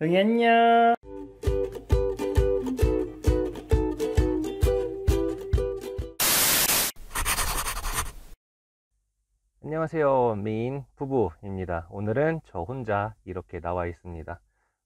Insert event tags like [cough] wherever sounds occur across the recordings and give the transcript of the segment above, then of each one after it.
응 안녕. 안녕하세요 미인 부부입니다. 오늘은 저 혼자 이렇게 나와 있습니다.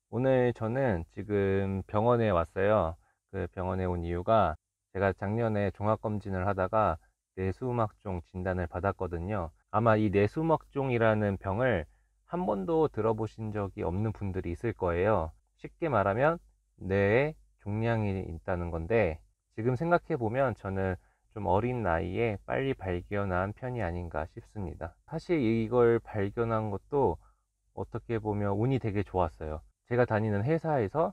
오늘 저는 지금 병원에 왔어요. 그 병원에 온 이유가 제가 작년에 종합검진을 하다가 뇌수막종 진단을 받았거든요. 아마 이 뇌수막종이라는 병을 한 번도 들어보신 적이 없는 분들이 있을 거예요 쉽게 말하면 뇌에 종양이 있다는 건데 지금 생각해 보면 저는 좀 어린 나이에 빨리 발견한 편이 아닌가 싶습니다. 사실 이걸 발견한 것도 어떻게 보면 운이 되게 좋았어요. 제가 다니는 회사에서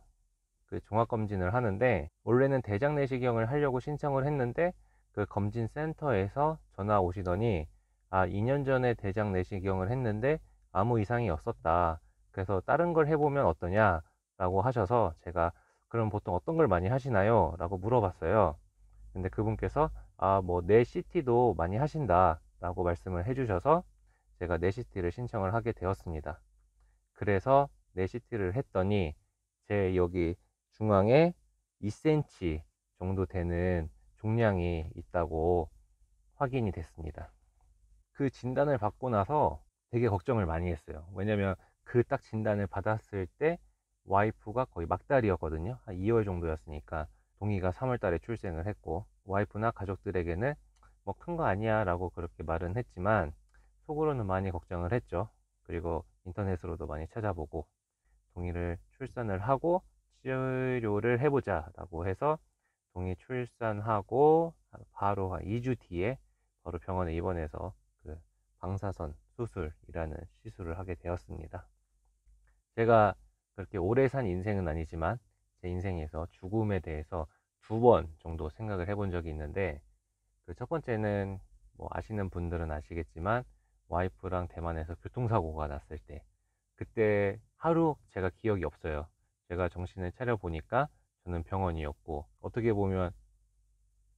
그 종합검진을 하는데 원래는 대장 내시경을 하려고 신청을 했는데 그 검진 센터에서 전화 오시더니 아 2년 전에 대장 내시경을 했는데 아무 이상이 없었다. 그래서 다른 걸 해보면 어떠냐 라고 하셔서 제가 그럼 보통 어떤 걸 많이 하시나요? 라고 물어봤어요. 근데 그분께서 아, 뭐, 네시티도 많이 하신다. 라고 말씀을 해주셔서 제가 네시티를 신청을 하게 되었습니다. 그래서 네시티를 했더니 제 여기 중앙에 2cm 정도 되는 종양이 있다고 확인이 됐습니다. 그 진단을 받고 나서 되게 걱정을 많이 했어요. 왜냐면 그 딱 진단을 받았을 때 와이프가 거의 막달이었거든요. 한 2월 정도였으니까 동의가 3월 달에 출생을 했고 와이프나 가족들에게는 뭐 큰 거 아니야 라고 그렇게 말은 했지만 속으로는 많이 걱정을 했죠. 그리고 인터넷으로도 많이 찾아보고 동의를 출산을 하고 치료를 해보자 라고 해서 동의 출산하고 바로 한 2주 뒤에 바로 병원에 입원해서 그 방사선 수술이라는 시술을 하게 되었습니다. 제가 그렇게 오래 산 인생은 아니지만 제 인생에서 죽음에 대해서 두 번 정도 생각을 해본 적이 있는데 그 첫 번째는 뭐 아시는 분들은 아시겠지만 와이프랑 대만에서 교통사고가 났을 때 그때 하루 제가 기억이 없어요. 제가 정신을 차려 보니까 저는 병원이었고 어떻게 보면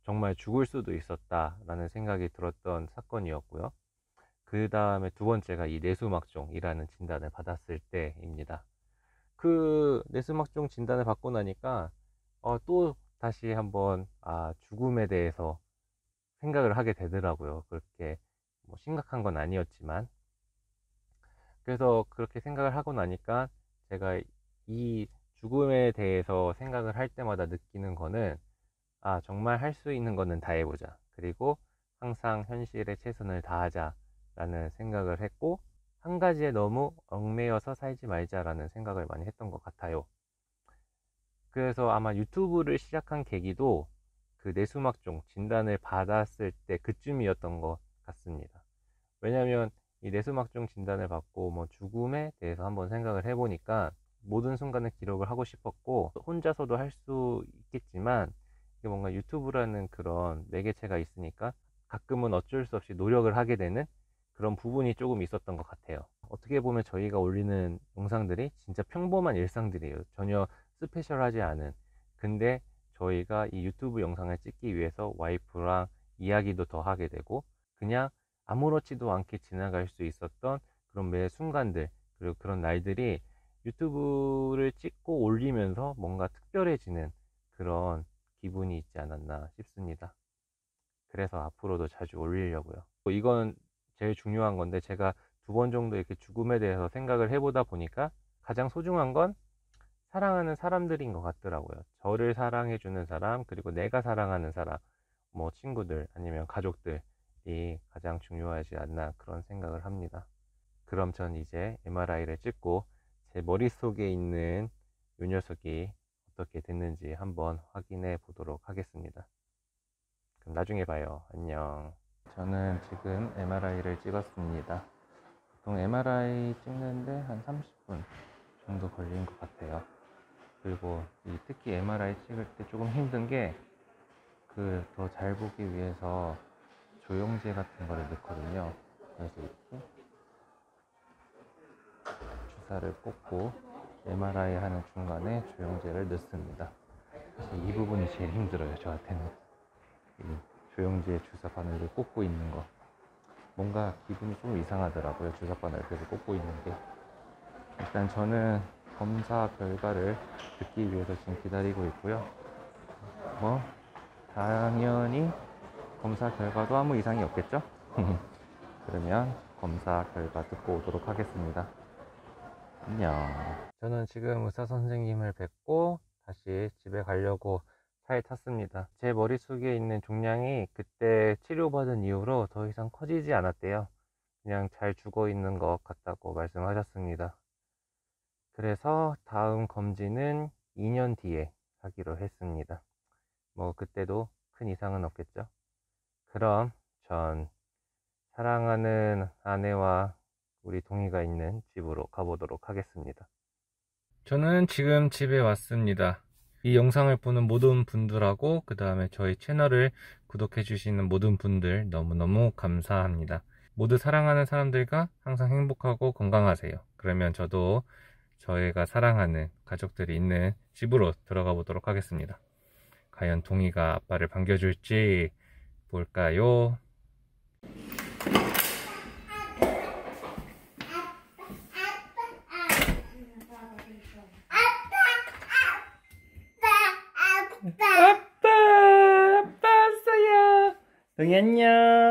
정말 죽을 수도 있었다라는 생각이 들었던 사건이었고요. 그 다음에 두 번째가 이 뇌수막종이라는 진단을 받았을 때입니다. 그 뇌수막종 진단을 받고 나니까 어, 또 다시 한번 아, 죽음에 대해서 생각을 하게 되더라고요. 그렇게 뭐 심각한 건 아니었지만 그래서 그렇게 생각을 하고 나니까 제가 이 죽음에 대해서 생각을 할 때마다 느끼는 거는 아 정말 할 수 있는 거는 다 해보자 그리고 항상 현실에 최선을 다하자 라는 생각을 했고 한 가지에 너무 얽매여서 살지 말자라는 생각을 많이 했던 것 같아요. 그래서 아마 유튜브를 시작한 계기도 그 뇌수막종 진단을 받았을 때 그쯤이었던 것 같습니다. 왜냐하면 이 뇌수막종 진단을 받고 뭐 죽음에 대해서 한번 생각을 해보니까 모든 순간을 기록을 하고 싶었고 혼자서도 할 수 있겠지만 이게 뭔가 유튜브라는 그런 매개체가 있으니까 가끔은 어쩔 수 없이 노력을 하게 되는 그런 부분이 조금 있었던 것 같아요. 어떻게 보면 저희가 올리는 영상들이 진짜 평범한 일상들이에요. 전혀 스페셜하지 않은. 근데 저희가 이 유튜브 영상을 찍기 위해서 와이프랑 이야기도 더 하게 되고 그냥 아무렇지도 않게 지나갈 수 있었던 그런 매 순간들 그리고 그런 날들이 유튜브를 찍고 올리면서 뭔가 특별해지는 그런 기분이 있지 않았나 싶습니다. 그래서 앞으로도 자주 올리려고요. 이건 제일 중요한 건데 제가 두 번 정도 이렇게 죽음에 대해서 생각을 해보다 보니까 가장 소중한 건 사랑하는 사람들인 것 같더라고요. 저를 사랑해주는 사람, 그리고 내가 사랑하는 사람, 뭐 친구들 아니면 가족들이 가장 중요하지 않나 그런 생각을 합니다. 그럼 전 이제 MRI를 찍고 제 머릿속에 있는 요 녀석이 어떻게 됐는지 한번 확인해 보도록 하겠습니다. 그럼 나중에 봐요. 안녕. 저는 지금 MRI를 찍었습니다. 보통 MRI 찍는데 한 30분 정도 걸린 것 같아요. 그리고 특히 MRI 찍을 때 조금 힘든 게 그 더 잘 보기 위해서 조영제 같은 거를 넣거든요. 그래서 이렇게 주사를 꽂고 MRI 하는 중간에 조영제를 넣습니다. 이 부분이 제일 힘들어요, 저한테는. 조영지의 주사 바늘을 꽂고 있는 거 뭔가 기분이 좀 이상하더라고요 주사 바늘 계속 꽂고 있는 게 일단 저는 검사 결과를 듣기 위해서 지금 기다리고 있고요. 뭐 당연히 검사 결과도 아무 이상이 없겠죠? [laughs] 그러면 검사 결과 듣고 오도록 하겠습니다. 안녕. 저는 지금 의사 선생님을 뵙고 다시 집에 가려고 차에 탔습니다. 제 머릿속에 있는 종양이 그때 치료받은 이후로 더 이상 커지지 않았대요. 그냥 잘 죽어 있는 것 같다고 말씀하셨습니다. 그래서 다음 검진은 2년 뒤에 하기로 했습니다. 뭐 그때도 큰 이상은 없겠죠. 그럼 전 사랑하는 아내와 우리 동이가 있는 집으로 가보도록 하겠습니다. 저는 지금 집에 왔습니다. 이 영상을 보는 모든 분들하고 그 다음에 저희 채널을 구독해 주시는 모든 분들 너무너무 감사합니다. 모두 사랑하는 사람들과 항상 행복하고 건강하세요. 그러면 저도 저희가 사랑하는 가족들이 있는 집으로 들어가 보도록 하겠습니다. 과연 동이가 아빠를 반겨줄지 볼까요? 아빠, 아빠 왔어요. 동이 안녕.